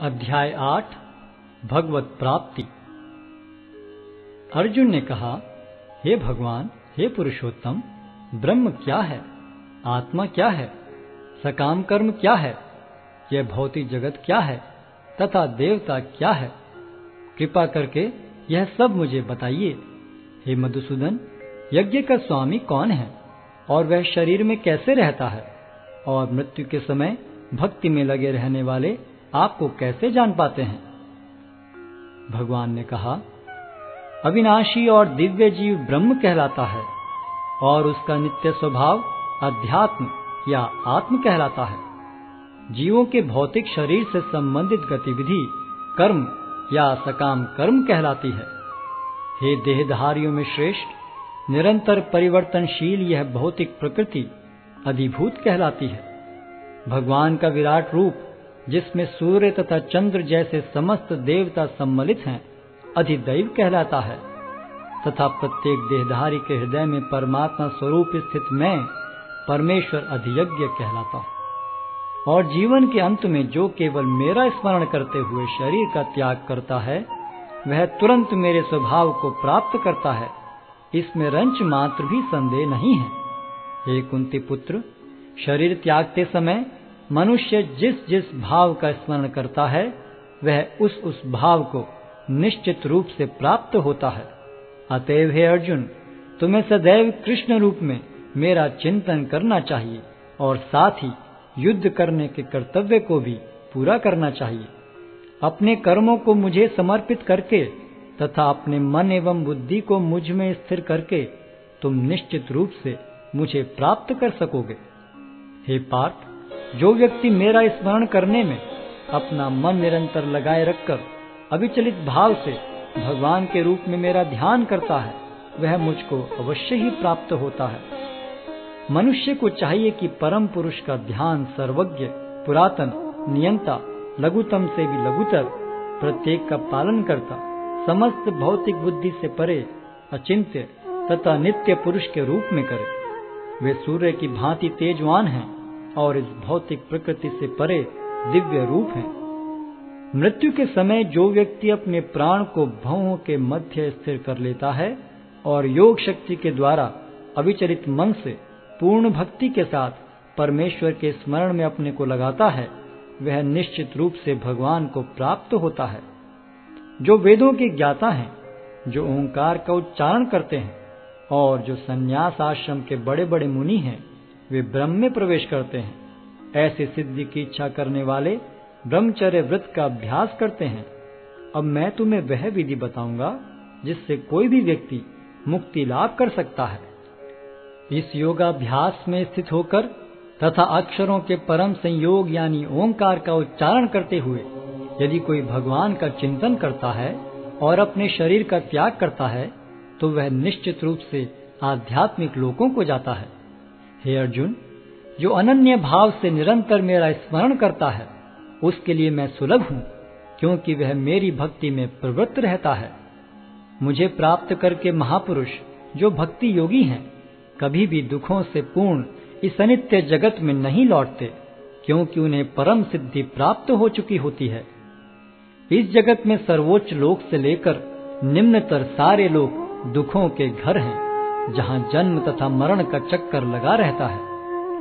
अध्याय आठ, भगवत प्राप्ति। अर्जुन ने कहा, हे भगवान, हे पुरुषोत्तम, ब्रह्म क्या है? आत्मा क्या है? सकाम कर्म क्या है? यह भौतिक जगत क्या है? तथा देवता क्या है? कृपा करके यह सब मुझे बताइए। हे मधुसूदन, यज्ञ का स्वामी कौन है? और वह शरीर में कैसे रहता है? और मृत्यु के समय भक्ति में लगे रहने वाले आपको कैसे जान पाते हैं? भगवान ने कहा, अविनाशी और दिव्य जीव ब्रह्म कहलाता है और उसका नित्य स्वभाव अध्यात्म या आत्म कहलाता है। जीवों के भौतिक शरीर से संबंधित गतिविधि कर्म या सकाम कर्म कहलाती है। हे देहधारियों में श्रेष्ठ, निरंतर परिवर्तनशील यह भौतिक प्रकृति अधिभूत कहलाती है। भगवान का विराट रूप जिसमें सूर्य तथा चंद्र जैसे समस्त देवता सम्मिलित हैं, अधिदैव कहलाता है। तथा प्रत्येक देहधारी के हृदय में परमात्मा स्वरूप स्थित मैं परमेश्वर अधियज्ञ कहलाता हूँ। और जीवन के अंत में जो केवल मेरा स्मरण करते हुए शरीर का त्याग करता है, वह तुरंत मेरे स्वभाव को प्राप्त करता है। इसमें रंच मात्र भी संदेह नहीं है। हे कुंती पुत्र, शरीर त्यागते समय मनुष्य जिस जिस भाव का स्मरण करता है, वह उस उस भाव को निश्चित रूप से प्राप्त होता है। अतएव हे अर्जुन, तुम्हें सदैव कृष्ण रूप में मेरा चिंतन करना चाहिए और साथ ही युद्ध करने के कर्तव्य को भी पूरा करना चाहिए। अपने कर्मों को मुझे समर्पित करके तथा अपने मन एवं बुद्धि को मुझमें स्थिर करके तुम निश्चित रूप से मुझे प्राप्त कर सकोगे। हे पार्थ जो व्यक्ति मेरा स्मरण करने में अपना मन निरंतर लगाए रखकर अविचलित भाव से भगवान के रूप में मेरा ध्यान करता है, वह मुझको अवश्य ही प्राप्त होता है। मनुष्य को चाहिए कि परम पुरुष का ध्यान सर्वज्ञ, पुरातन, नियंता, लघुतम से भी लघुतर, प्रत्येक का पालन करता, समस्त भौतिक बुद्धि से परे, अचिंत्य तथा नित्य पुरुष के रूप में करे। वे सूर्य की भांति तेजवान हैं और इस भौतिक प्रकृति से परे दिव्य रूप हैं। मृत्यु के समय जो व्यक्ति अपने प्राण को भवों के मध्य स्थिर कर लेता है और योग शक्ति के द्वारा अविचलित मन से पूर्ण भक्ति के साथ परमेश्वर के स्मरण में अपने को लगाता है, वह निश्चित रूप से भगवान को प्राप्त होता है। जो वेदों के ज्ञाता हैं, जो ओंकार का उच्चारण करते हैं और जो संन्यास आश्रम के बड़े बड़े मुनि हैं वे ब्रह्म में प्रवेश करते हैं। ऐसे सिद्धि की इच्छा करने वाले ब्रह्मचर्य व्रत का अभ्यास करते हैं। अब मैं तुम्हें वह विधि बताऊँगा, जिससे कोई भी व्यक्ति मुक्ति लाभ कर सकता है। इस योगाभ्यास में स्थित होकर तथा अक्षरों के परम संयोग यानी ओंकार का उच्चारण करते हुए यदि कोई भगवान का चिंतन करता है और अपने शरीर का त्याग करता है तो वह निश्चित रूप से आध्यात्मिक लोकों को जाता है। हे अर्जुन, जो अनन्य भाव से निरंतर मेरा स्मरण करता है, उसके लिए मैं सुलभ हूँ, क्योंकि वह मेरी भक्ति में प्रवृत्त रहता है। मुझे प्राप्त करके महापुरुष, जो भक्ति योगी हैं, कभी भी दुखों से पूर्ण इस अनित्य जगत में नहीं लौटते, क्योंकि उन्हें परम सिद्धि प्राप्त हो चुकी होती है। इस जगत में सर्वोच्च लोक से लेकर निम्नतर सारे लोग दुखों के घर हैं। जहाँ जन्म तथा मरण का चक्कर लगा रहता है।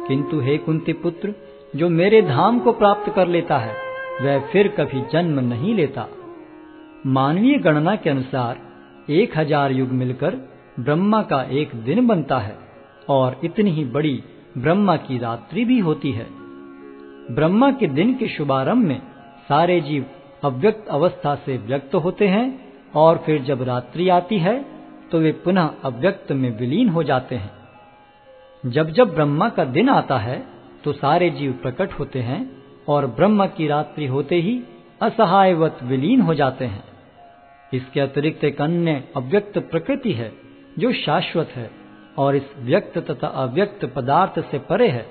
किंतु हे कुंती पुत्र, जो मेरे धाम को प्राप्त कर लेता है, वह फिर कभी जन्म नहीं लेता। मानवीय गणना के अनुसार, एक हज़ार युग मिलकर ब्रह्मा का एक दिन बनता है, और इतनी ही बड़ी ब्रह्मा की रात्रि भी होती है। ब्रह्मा के दिन के शुभारंभ में सारे जीव अव्यक्त अवस्था से व्यक्त होते हैं, और फिर जब रात्रि आती है तो वे पुनः अव्यक्त में विलीन हो जाते हैं। जब जब ब्रह्मा का दिन आता है तो सारे जीव प्रकट होते हैं और ब्रह्म की रात्रि होते ही असहायवत विलीन हो जाते हैं। इसके अतिरिक्त एक अन्य अव्यक्त प्रकृति है, जो शाश्वत है और इस व्यक्त तथा अव्यक्त पदार्थ से परे है।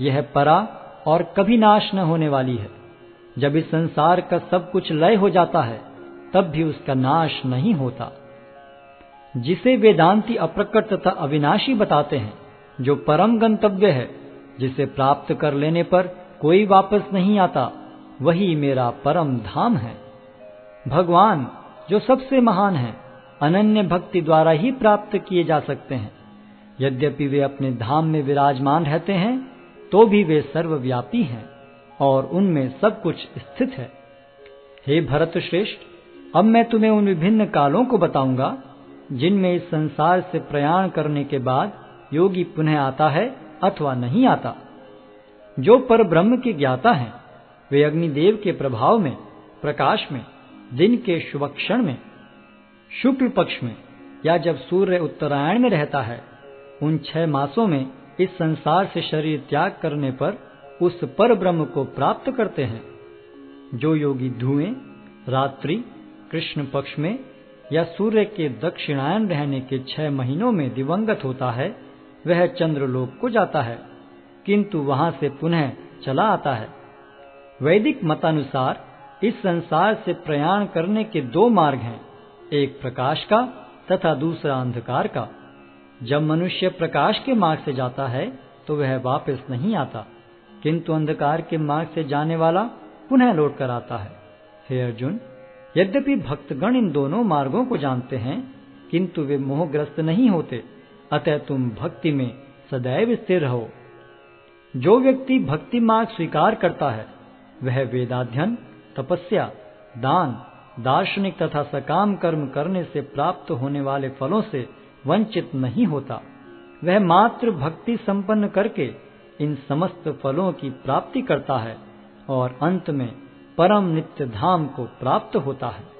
यह परा और कभी नाश न होने वाली है। जब इस संसार का सब कुछ लय हो जाता है, तब भी उसका नाश नहीं होता। जिसे वेदांती अप्रकट तथा अविनाशी बताते हैं, जो परम गंतव्य है, जिसे प्राप्त कर लेने पर कोई वापस नहीं आता, वही मेरा परम धाम है। भगवान, जो सबसे महान है, अनन्य भक्ति द्वारा ही प्राप्त किए जा सकते हैं। यद्यपि वे अपने धाम में विराजमान रहते हैं तो भी वे सर्वव्यापी हैं, और उनमें सब कुछ स्थित है। हे भरत श्रेष्ठ अब मैं तुम्हें उन विभिन्न कालों को बताऊँगा जिनमें इस संसार से प्रयाण करने के बाद योगी पुनः आता है अथवा नहीं आता। जो पर ब्रह्म के ज्ञाता हैं, वे अग्निदेव के प्रभाव में, प्रकाश में, दिन के शुभक्षण में, शुक्ल पक्ष में, या जब सूर्य उत्तरायण में रहता है, उन छह मासों में इस संसार से शरीर त्याग करने पर उस पर ब्रह्म को प्राप्त करते हैं। जो योगी धुएँ, रात्रि, कृष्ण पक्ष में या सूर्य के दक्षिणायन रहने के छह महीनों में दिवंगत होता है, वह चंद्रलोक को जाता है, किंतु वहाँ से पुनः चला आता है। वैदिक मतानुसार, इस संसार से प्रयाण करने के दो मार्ग हैं, एक प्रकाश का तथा दूसरा अंधकार का। जब मनुष्य प्रकाश के मार्ग से जाता है तो वह वापस नहीं आता, किंतु अंधकार के मार्ग से जाने वाला पुनः लौट कर आता है। हे अर्जुन यद्यपि भक्तगण इन दोनों मार्गों को जानते हैं, किंतु वे मोहग्रस्त नहीं होते। अतः तुम भक्ति में सदैव स्थिर रहो। जो व्यक्ति भक्ति मार्ग स्वीकार करता है, वह वेदाध्यन तपस्या, दान, दार्शनिक तथा सकाम कर्म करने से प्राप्त होने वाले फलों से वंचित नहीं होता। वह मात्र भक्ति संपन्न करके इन समस्त फलों की प्राप्ति करता है और अंत में परम नित्य धाम को प्राप्त होता है।